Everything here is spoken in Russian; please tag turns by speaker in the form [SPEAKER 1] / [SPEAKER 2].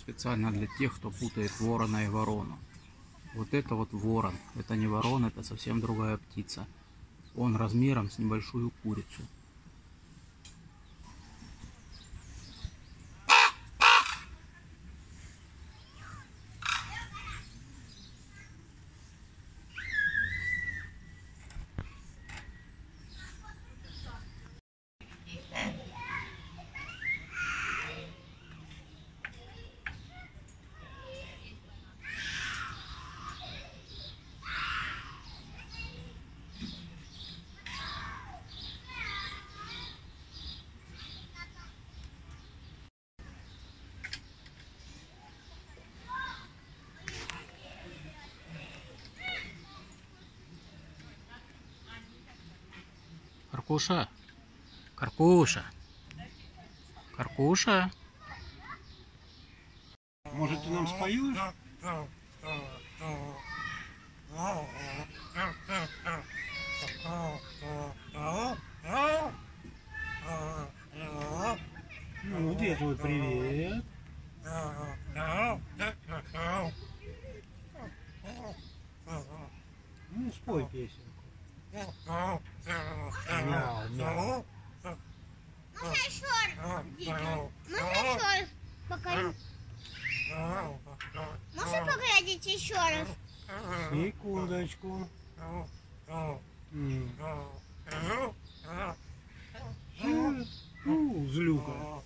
[SPEAKER 1] специально для тех, кто путает ворона и ворону. Вот это вот ворон. Это не ворон, это совсем другая птица. Он размером с небольшую курицу. Каркуша! Каркуша! Каркуша!
[SPEAKER 2] Может, ты нам споешь? Ну, где твой привет? Ну, спой песенку. Покажи. Можешь
[SPEAKER 3] погодить еще раз?
[SPEAKER 2] Секундочку. Злюка.